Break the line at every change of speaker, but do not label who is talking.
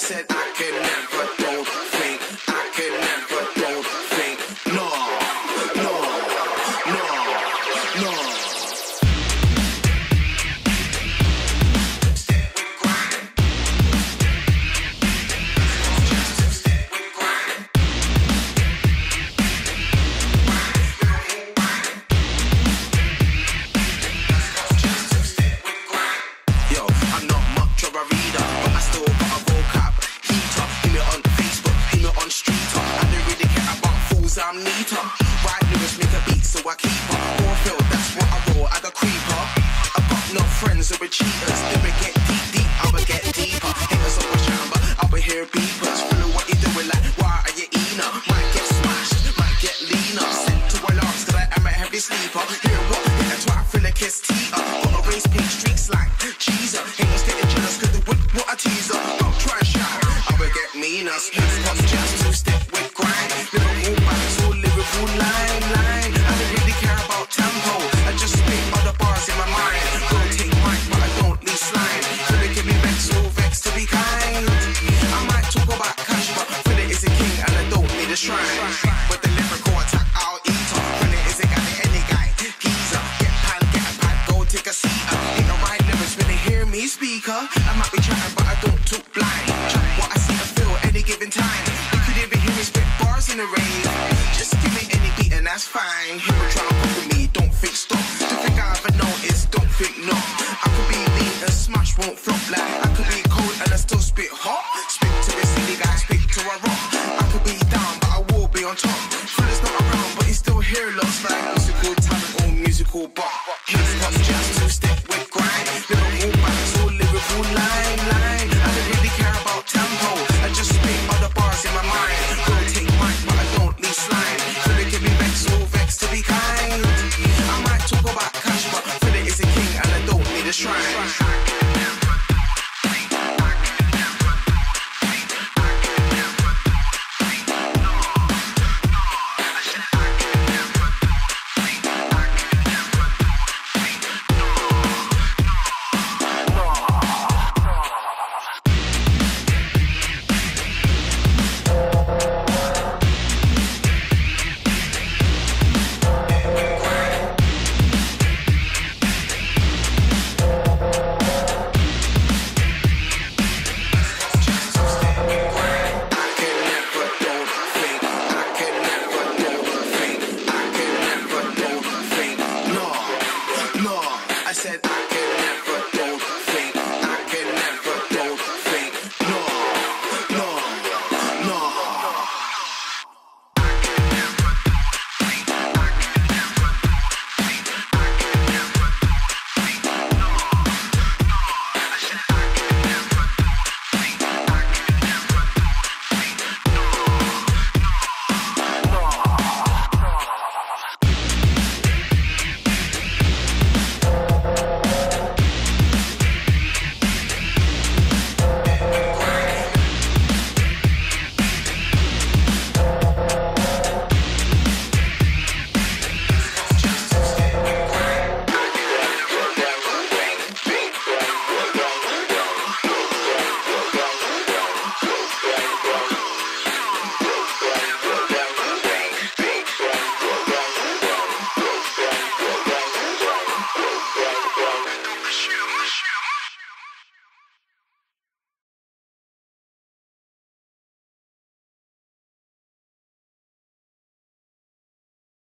said I could never die. Meter. Right lyrics make a beat, so I keep her. More feel, that's what I roll. I got creeper. I got no friends who are cheaters. They will get deep, deep, I will get deeper. Haters on my chamber, I will hear beepers. Follow what you doing, like, why are you eating up? Might get smashed, might get leaner. Sent to a loss, cause I am a heavy sleeper. speaker. I might be trying, but I don't talk blind. Try what I see and feel any given time. You could even hear me spit bars in the rain. Just give me any beat and that's fine. Here try to fuck with me, don't think stop. To think I ever noticed, don't think not. I could be lean and smash won't flop like. I could be cold and I still spit hot. Spit to the city guy, spit to a rock. I could be down, but I will be on top. Fred is not around, but he's still here. Looks like musical talent or musical bar.